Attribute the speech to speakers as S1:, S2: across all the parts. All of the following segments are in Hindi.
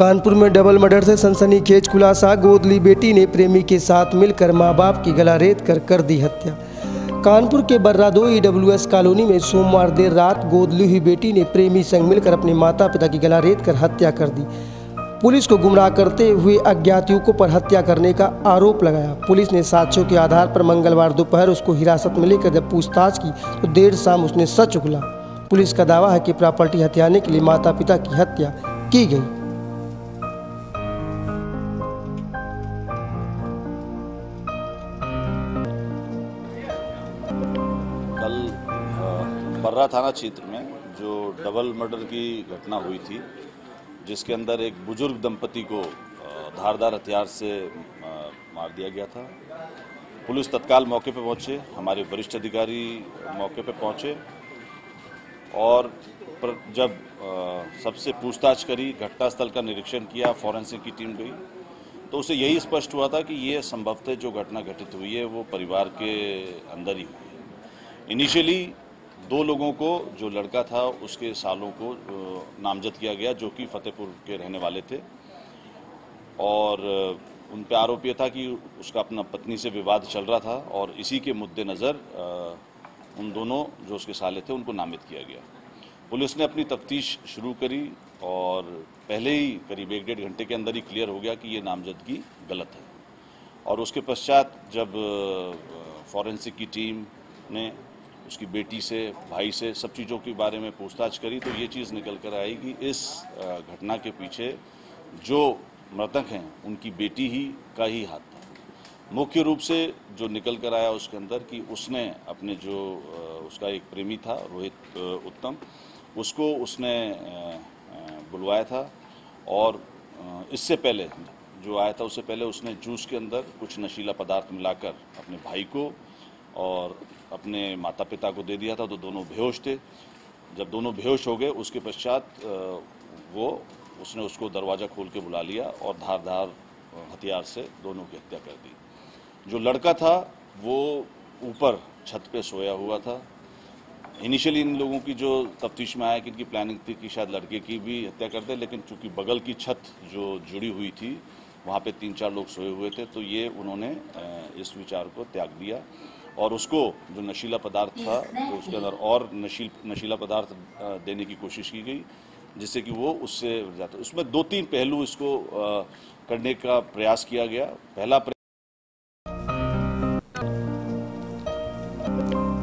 S1: कानपुर में डबल मर्डर से सनसनी सनसनीखेज खुलासा। गोदली बेटी ने प्रेमी के साथ मिलकर माँ बाप की गला रेत कर कर दी हत्या। कानपुर के बर्रादो ईडब्ल्यूएस कॉलोनी में सोमवार देर रात गोदली हुई बेटी ने प्रेमी संग मिलकर अपने माता पिता की गला रेत कर हत्या कर दी। पुलिस को गुमराह करते हुए अज्ञात युवकों पर हत्या करने का आरोप लगाया। पुलिस ने साक्ष्यों के आधार पर मंगलवार दोपहर उसको हिरासत में लेकर जब पूछताछ की तो देर शाम उसने सच उगला पुलिस का दावा है कि प्रॉपर्टी हत्याने के लिए माता पिता की हत्या की गई।
S2: बर्रा थाना क्षेत्र में जो डबल मर्डर की घटना हुई थी, जिसके अंदर एक बुज़ुर्ग दंपति को धारदार हथियार से मार दिया गया था। पुलिस तत्काल मौके पर पहुँचे, हमारे वरिष्ठ अधिकारी मौके पर पहुँचे और जब सबसे पूछताछ करी, घटनास्थल का निरीक्षण किया फॉरेंसिक की टीम गई तो उसे यही स्पष्ट हुआ था कि ये संभवतः जो घटना घटित हुई है, वो परिवार के अंदर ही हुई है। इनिशियली दो लोगों को, जो लड़का था, उसके सालों को नामजद किया गया, जो कि फतेहपुर के रहने वाले थे। और उन पर आरोप यह था कि उसका अपना पत्नी से विवाद चल रहा था और इसी के मद्देनज़र उन दोनों जो उसके साले थे, उनको नामित किया गया। पुलिस ने अपनी तफ्तीश शुरू करी और पहले ही करीब एक डेढ़ घंटे के अंदर ही क्लियर हो गया कि ये नामजदगी गलत है। और उसके पश्चात जब फॉरेंसिक की टीम ने उसकी बेटी से, भाई से, सब चीज़ों के बारे में पूछताछ करी तो ये चीज़ निकल कर आई कि इस घटना के पीछे जो मृतक हैं, उनकी बेटी ही का ही हाथ था। मुख्य रूप से जो निकल कर आया उसके अंदर कि उसने अपने जो उसका एक प्रेमी था, रोहित उत्तम, उसको उसने बुलवाया था और इससे पहले, जो आया था उससे पहले उसने जूस के अंदर कुछ नशीला पदार्थ मिलाकर अपने भाई को और अपने माता पिता को दे दिया था तो दोनों बेहोश थे। जब दोनों बेहोश हो गए, उसके पश्चात वो, उसने उसको दरवाज़ा खोल के बुला लिया और धार धार हथियार से दोनों की हत्या कर दी। जो लड़का था, वो ऊपर छत पे सोया हुआ था। इनिशियली इन लोगों की जो तफ्तीश में आया कि इनकी प्लानिंग थी कि शायद लड़के की भी हत्या कर दे, लेकिन चूँकि बगल की छत जो जुड़ी हुई थी, वहाँ पे तीन चार लोग सोए हुए थे तो ये उन्होंने इस विचार को त्याग दिया। और उसको जो नशीला पदार्थ था तो उसके अंदर और नशील, नशीला पदार्थ देने की कोशिश की गई, जिससे कि वो उससे जाता। उसमें दो तीन पहलू इसको करने का प्रयास किया गया। पहला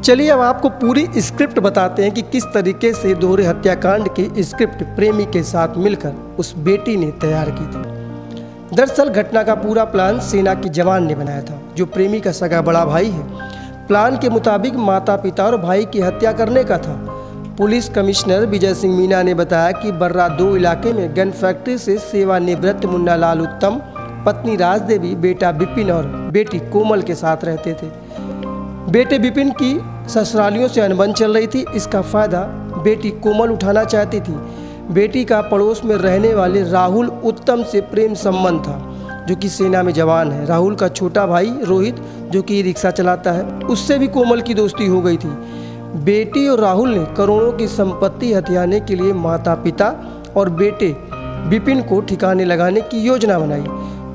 S1: चलिए, अब आपको पूरी स्क्रिप्ट बताते हैं कि किस तरीके से दोहरे हत्याकांड की स्क्रिप्ट प्रेमी के साथ मिलकर उस बेटी ने तैयार की थी। दरअसल घटना का पूरा प्लान सेना की जवान ने बनाया था, जो प्रेमी का सगा बड़ा भाई है। प्लान के मुताबिक माता पिता और भाई की हत्या करने का था। पुलिस कमिश्नर विजय सिंह मीना ने बताया कि बर्रा दो इलाके में गन फैक्ट्री से सेवानिवृत्त मुन्ना लाल उत्तम, पत्नी राजदेवी, बेटा बिपिन और बेटी कोमल के साथ रहते थे। बेटे बिपिन की ससुरालियों से अनबन चल रही थी। इसका फ़ायदा बेटी कोमल उठाना चाहती थी। बेटी का पड़ोस में रहने वाले राहुल उत्तम से प्रेम संबंध था। जो कि सेना में जवान है। राहुल का छोटा भाई रोहित, जो कि रिक्शा चलाता है, उससे भी कोमल की दोस्ती हो गई थी। बेटी और राहुल ने करोड़ों की संपत्ति हथियाने के लिए माता पिता और बेटे बिपिन को ठिकाने लगाने की योजना बनाई।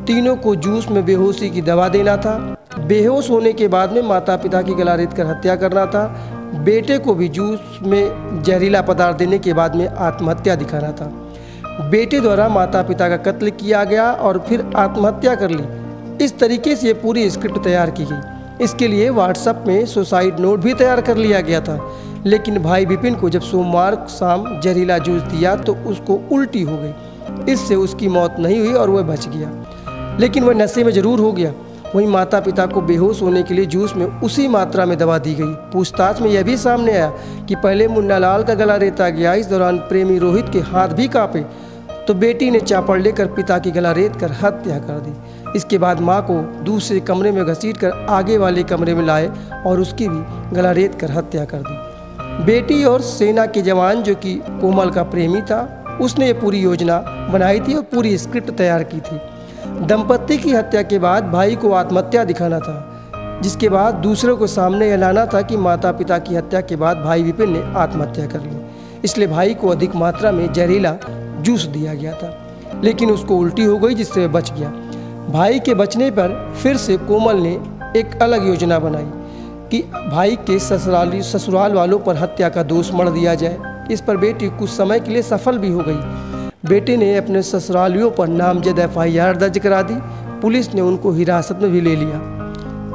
S1: तीनों को जूस में बेहोशी की दवा देना था। बेहोश होने के बाद में माता पिता की गला रेत कर हत्या करना था। बेटे को भी जूस में जहरीला पदार्थ देने के बाद में आत्महत्या दिखाना था। बेटे द्वारा माता पिता का कत्ल किया गया और फिर आत्महत्या कर ली। इस तरीके से ये पूरी स्क्रिप्ट तैयार की गई। इसके लिए व्हाट्सएप में सुसाइड नोट भी तैयार कर लिया गया था। लेकिन भाई विपिन को जब सोमवार शाम जहरीला जूस दिया तो उसको उल्टी हो गई। इससे उसकी मौत नहीं हुई और वह बच गया। लेकिन वह नशे में ज़रूर हो गया। वहीं माता पिता को बेहोश होने के लिए जूस में उसी मात्रा में दवा दी गई। पूछताछ में यह भी सामने आया कि पहले मुन्ना लाल का गला रेता गया, इस दौरान प्रेमी रोहित के हाथ भी कांपे तो बेटी ने चापड़ लेकर पिता की गला रेत कर हत्या कर दी। इसके बाद माँ को दूसरे कमरे में घसीट कर आगे वाले कमरे में लाए और उसकी भी गला रेत कर हत्या कर दी। बेटी और सेना के जवान जो कि कोमल का प्रेमी था, उसने ये पूरी योजना बनाई थी और पूरी स्क्रिप्ट तैयार की थी। दंपत्ति की हत्या के बाद भाई को आत्महत्या दिखाना था, जिसके बाद दूसरों को सामने यह लाना था कि माता पिता की हत्या के बाद भाई विपिन ने आत्महत्या कर ली। इसलिए भाई को अधिक मात्रा में जहरीला जूस दिया गया था, लेकिन उसको उल्टी हो गई जिससे वह बच गया। भाई के बचने पर फिर से कोमल ने एक अलग योजना बनाई कि भाई के ससुराली ससुराल वालों पर हत्या का दोष मर दिया जाए। इस पर बेटी कुछ समय के लिए सफल भी हो गई बेटे ने अपने ससुरालियों पर नामजद एफआईआर दर्ज करा दी। पुलिस ने उनको हिरासत में भी ले लिया।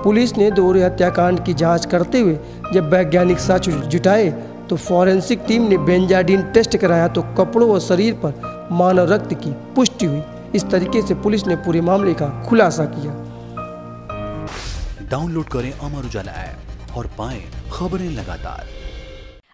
S1: पुलिस ने दोहरे हत्याकांड की जाँच करते हुए जब वैज्ञानिक साक्ष्य जुटाए तो फॉरेंसिक टीम ने बेंजाडीन टेस्ट कराया तो कपड़ों और शरीर पर मानव रक्त की पुष्टि हुई। इस तरीके से पुलिस ने पूरे मामले का खुलासा किया।
S3: डाउनलोड करें अमर उजाला ऐप और पाएँ खबरें लगातार।